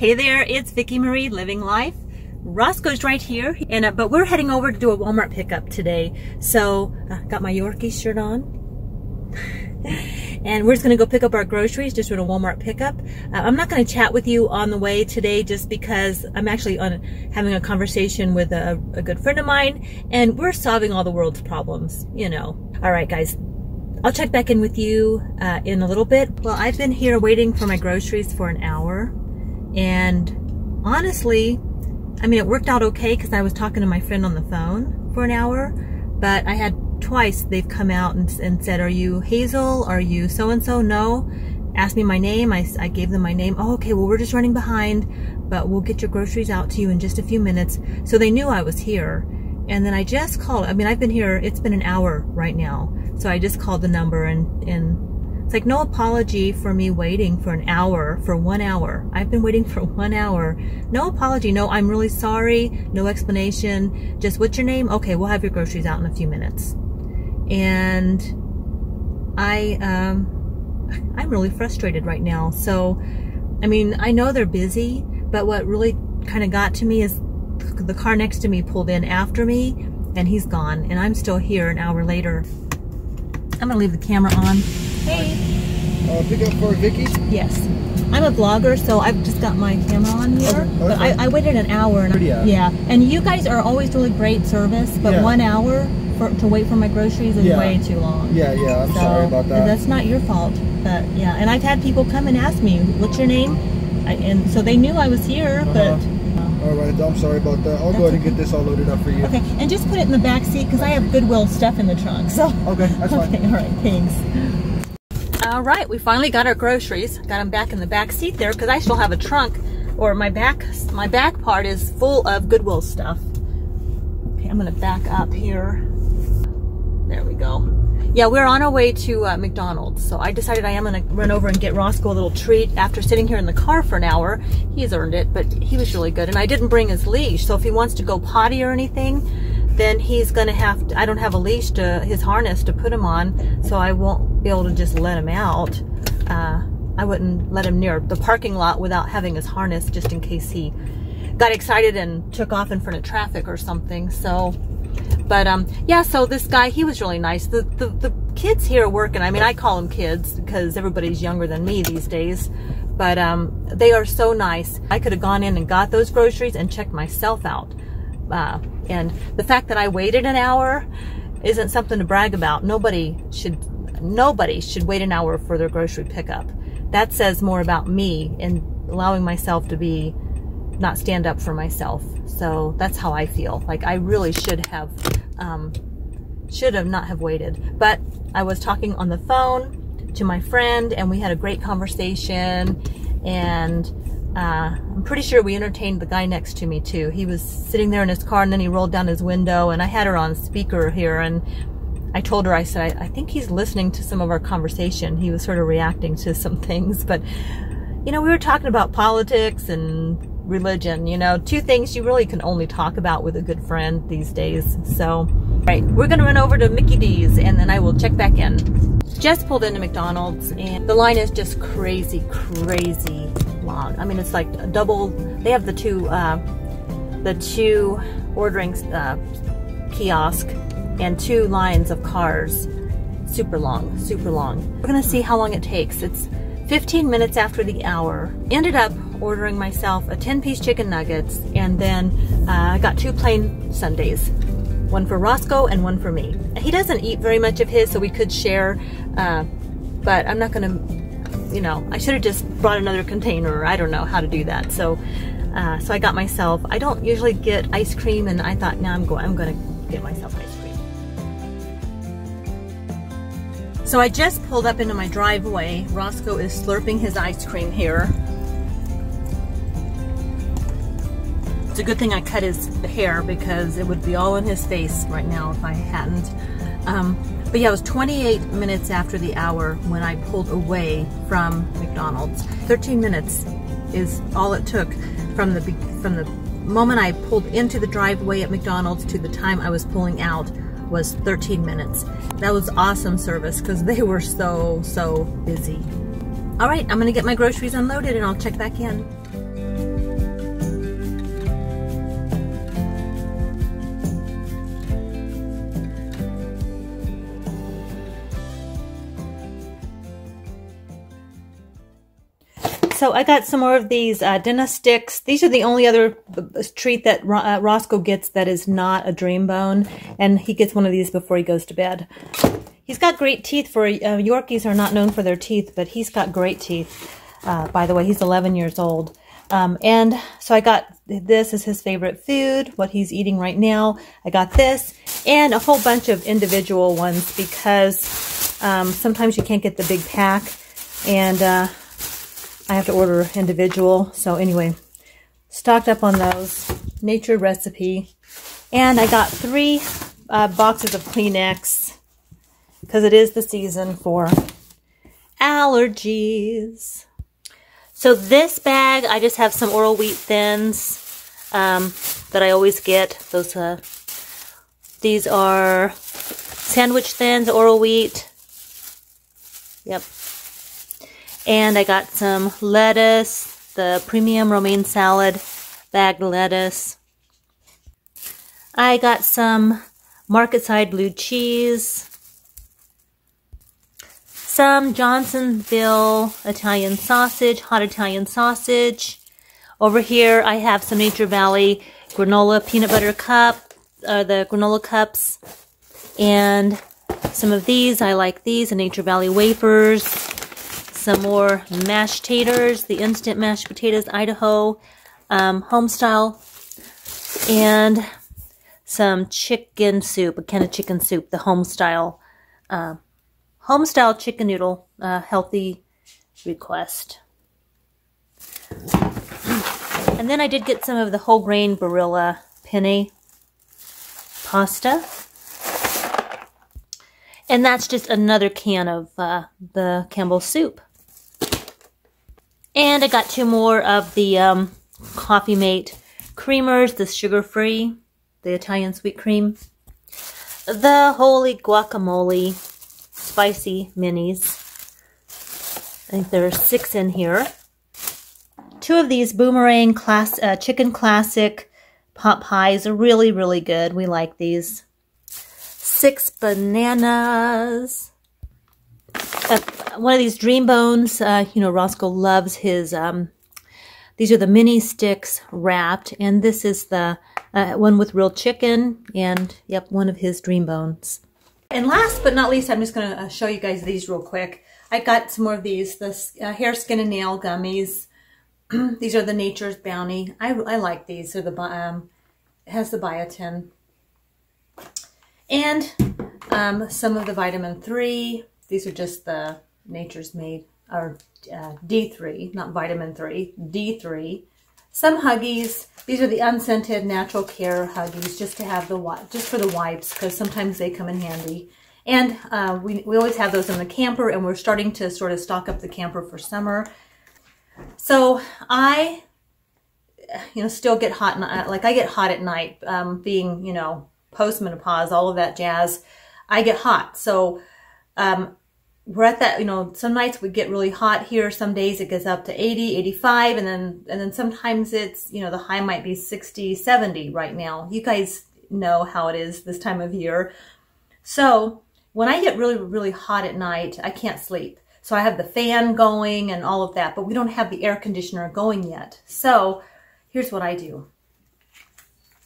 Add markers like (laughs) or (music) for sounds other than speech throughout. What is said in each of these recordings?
Hey there, it's Vicki Marie Living Life. Roscoe's right here, and uh, but we're heading over to do a Walmart pickup today. So, uh, got my Yorkie shirt on. (laughs) and we're just going to go pick up our groceries, just doing a Walmart pickup. Uh, I'm not going to chat with you on the way today just because I'm actually on having a conversation with a, a good friend of mine, and we're solving all the world's problems, you know. All right, guys, I'll check back in with you uh, in a little bit. Well, I've been here waiting for my groceries for an hour. And honestly, I mean, it worked out okay because I was talking to my friend on the phone for an hour, but I had twice they've come out and, and said, are you Hazel? Are you so-and-so? No. Asked me my name. I, I gave them my name. Oh, okay. Well, we're just running behind, but we'll get your groceries out to you in just a few minutes. So they knew I was here. And then I just called. I mean, I've been here. It's been an hour right now. So I just called the number and, and it's like no apology for me waiting for an hour, for one hour. I've been waiting for (laughs) one hour. No apology. No, I'm really sorry. No explanation. Just what's your name? Okay, we'll have your groceries out in a few minutes. And I, um, I'm really frustrated right now. So, I mean, I know they're busy, but what really kind of got to me is the car next to me pulled in after me and he's gone and I'm still here an hour later. I'm gonna leave the camera on. Hey. Uh, pick up for Vicky? Yes. I'm a vlogger, so I've just got my camera on here. Okay. But I, I, waited an hour. And yeah. yeah. And you guys are always really great service, but yeah. one hour for, to wait for my groceries is yeah. way too long. Yeah, yeah. I'm so, sorry about that. That's not your fault. But yeah, and I've had people come and ask me, "What's your name?" I, and so they knew I was here, uh -huh. but. All right, I'm sorry about that. I'll go ahead and get this all loaded up for you. Okay, and just put it in the back seat because I have Goodwill stuff in the trunk. So. Okay, that's fine. (laughs) Okay, all right, thanks. All right, we finally got our groceries. Got them back in the back seat there because I still have a trunk or my back my back part is full of Goodwill stuff. Okay, I'm gonna back up here. There we go. Yeah, we're on our way to uh, McDonald's. So I decided I am gonna run over and get Roscoe a little treat after sitting here in the car for an hour. He's earned it, but he was really good. And I didn't bring his leash. So if he wants to go potty or anything, then he's gonna have to, I don't have a leash to his harness to put him on, so I won't be able to just let him out. Uh, I wouldn't let him near the parking lot without having his harness just in case he got excited and took off in front of traffic or something. So, but um, yeah, so this guy, he was really nice. The, the, the kids here are working. I mean, I call them kids because everybody's younger than me these days. But um, they are so nice. I could have gone in and got those groceries and checked myself out. Uh, and the fact that I waited an hour isn't something to brag about. Nobody should nobody should wait an hour for their grocery pickup. That says more about me and allowing myself to be not stand up for myself. So that's how I feel. Like I really should have um, should have not have waited. But I was talking on the phone to my friend and we had a great conversation and uh, I'm pretty sure we entertained the guy next to me too. He was sitting there in his car and then he rolled down his window and I had her on speaker here and I told her, I said, I, I think he's listening to some of our conversation. He was sort of reacting to some (laughs) things, but you know, we were talking about politics and religion, you know, two things you really can only talk about with a good friend these days. So, right, we're going to run over to Mickey D's and then I will check back in. Just pulled into McDonald's and the line is just crazy, crazy long. I mean, it's like a double, they have the two, uh, the two ordering uh, kiosk and two lines of cars. Super long, super long. We're gonna see how long it takes. It's 15 minutes after the hour. Ended up ordering myself a 10 piece chicken nuggets and then uh, I got two plain sundaes. One for Roscoe and one for me. He doesn't eat very much of his so we could share, uh, but I'm not gonna you know, I should have just brought another container. I don't know how to do that. So, uh, so I got myself, I don't usually get ice cream and I thought, now I'm going, I'm going to get myself ice cream. So I just pulled up into my driveway. Roscoe is slurping his ice cream here. It's a good thing I cut his hair because it would be all in his face right now if I hadn't. Um, but yeah, it was 28 minutes after the hour when I pulled away from McDonald's. 13 minutes is all it took from the from the moment I pulled into the driveway at McDonald's to the time I was pulling out was 13 minutes. That was awesome service because they were so, so busy. All right, I'm gonna get my groceries unloaded and I'll check back in. So I got some more of these uh, Dentastix. These are the only other uh, treat that uh, Roscoe gets that is not a dream bone, and he gets one of these before he goes to bed. He's got great teeth. For uh, Yorkies are not known for their teeth, but he's got great teeth. Uh, by the way, he's 11 years old. Um, and so I got this as his favorite food, what he's eating right now. I got this and a whole bunch of individual ones because um, sometimes you can't get the big pack and uh, I have to order individual. So anyway, stocked up on those. Nature recipe. And I got three uh, boxes of Kleenex because it is the season for allergies. So this bag, I just have some Oroweat Thins um, that I always get. Those, uh, these are sandwich thins, Oroweat. Yep. And I got some lettuce, the premium romaine salad bagged lettuce. I got some Marketside blue cheese, some Johnsonville Italian sausage, hot Italian sausage. Over here, I have some Nature Valley granola peanut butter cup, uh, the granola cups, and some of these. I like these, the Nature Valley wafers. Some more mashed taters, the instant mashed potatoes, Idaho, um, home style, and some chicken soup, a can of chicken soup, the home style. Uh, Homestyle chicken noodle, uh, healthy request. And then I did get some of the whole grain Barilla penne pasta. And that's just another can of uh, the Campbell soup. And I got two more of the um, Coffee Mate creamers, the sugar-free, the Italian sweet cream. The Holy Guacamole spicy minis. I think there are six in here. Two of these Boomerang class, uh, Chicken Classic pot pies are really, really good. We like these. Six bananas. Uh, one of these Dream Bones, uh, you know, Roscoe loves his, um, these are the mini sticks wrapped, and this is the uh, one with real chicken, and, yep, one of his Dream Bones. And last but not least, I'm just going to uh, show you guys these real quick. I got some more of these, the uh, hair, skin, and nail gummies. (clears throat) these are the Nature's Bounty. I, I like these. They're the um, it has the biotin. And um, some of the vitamin 3. These are just the Nature's Made, or uh, D3, not vitamin 3, D3. Some Huggies. These are the unscented natural care Huggies, just to have the just for the wipes, because sometimes they come in handy. And uh, we, we always have those in the camper, and we're starting to sort of stock up the camper for summer. So I, you know, still get hot, like I get hot at night, um, being, you know, postmenopause, all of that jazz. I get hot. So um, we're at that, you know, some nights we get really hot here. Some days it gets up to 80, 85, and then, and then sometimes it's, you know, the high might be 60, 70 right now. You guys know how it is this time of year. So when I get really, really hot at night, I can't sleep. So I have the fan going and all of that, but we don't have the air conditioner going yet. So here's what I do.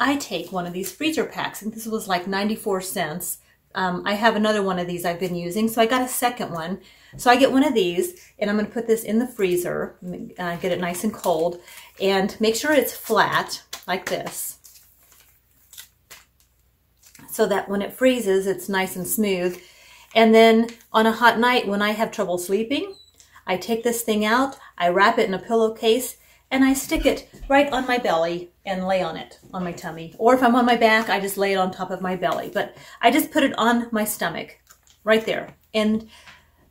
I take one of these freezer packs, and this was like 94 cents. Um, I have another one of these I've been using, so I got a second one. So I get one of these, and I'm going to put this in the freezer, uh, get it nice and cold, and make sure it's flat, like this, so that when it freezes, it's nice and smooth. And then on a hot night, when I have trouble sleeping, I take this thing out, I wrap it in a pillowcase, and I stick it right on my belly and lay on it on my tummy. Or if I'm on my back, I just lay it on top of my belly. But I just put it on my stomach right there. And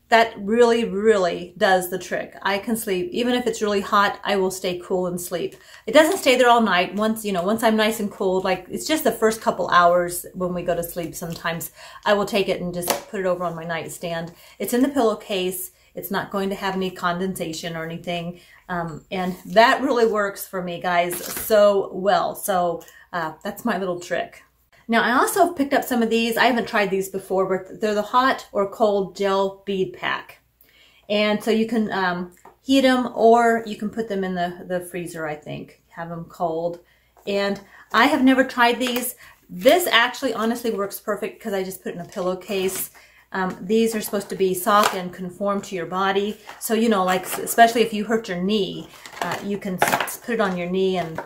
that really, really does the trick. I can sleep. Even if it's really hot, I will stay cool and sleep. It doesn't stay there all night. Once, you know, once I'm nice and cold, like it's just the first couple hours when we go to sleep sometimes, I will take it and just put it over on my nightstand. It's in the pillowcase. It's not going to have any condensation or anything. Um, and that really works for me, guys, so well. So uh, that's my little trick. Now, I also picked up some of these. I haven't tried these before, but they're the hot or cold gel bead pack. And so you can um, heat them or you can put them in the, the freezer, I think. Have them cold. And I have never tried these. This actually honestly works perfect because I just put it in a pillowcase. Um, these are supposed to be soft and conform to your body. So, you know, like, especially if you hurt your knee, uh, you can put it on your knee and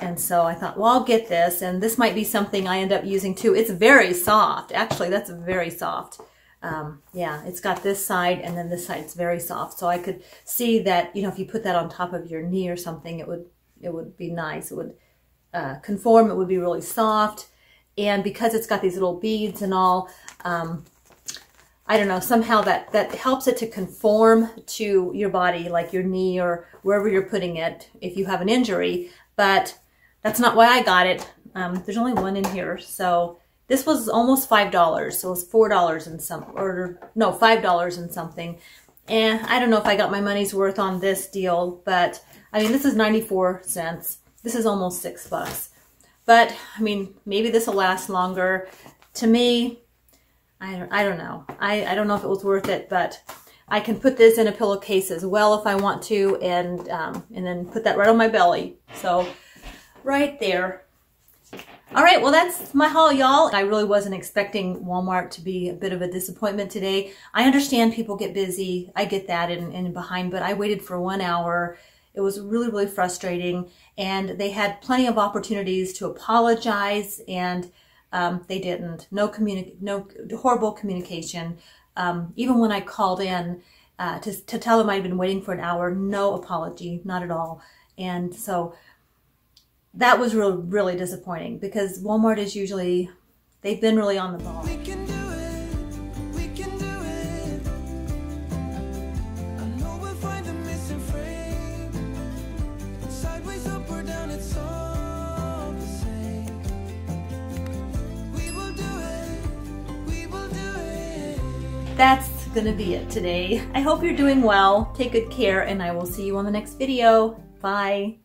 and so I thought, well, I'll get this, and this might be something I end up using too. It's very soft. Actually, that's very soft. Um, yeah, it's got this side, and then this side is very soft. So I could see that, you know, if you put that on top of your knee or something, it would it would be nice. It would uh, conform. It would be really soft. And because it's got these little beads and all, um, I don't know, somehow that, that helps it to conform to your body, like your knee or wherever you're putting it if you have an injury. But that's not why I got it. Um, there's only one in here. So this was almost $5. So it was $4 and some, or no, $5 and something. And I don't know if I got my money's worth on this deal, but I mean, this is 94 cents. This is almost six bucks. But I mean, maybe this will last longer. To me, I don't, I don't know. I, I don't know if it was worth it, but I can put this in a pillowcase as well if I want to, and um, and then put that right on my belly. So right there. All right, well, that's my haul, y'all. I really wasn't expecting Walmart to be a bit of a disappointment today. I understand people get busy. I get that and, and behind, but I waited for one hour. It was really, really frustrating. And they had plenty of opportunities to apologize, and um, they didn't. No communi- no horrible communication. Um, even when I called in uh, to, to tell them I'd been waiting for an hour, no apology, not at all. And so that was really, really disappointing because Walmart is usually, they've been really on the ball. That's gonna be it today. I hope you're doing well. Take good care and I will see you on the next video. Bye.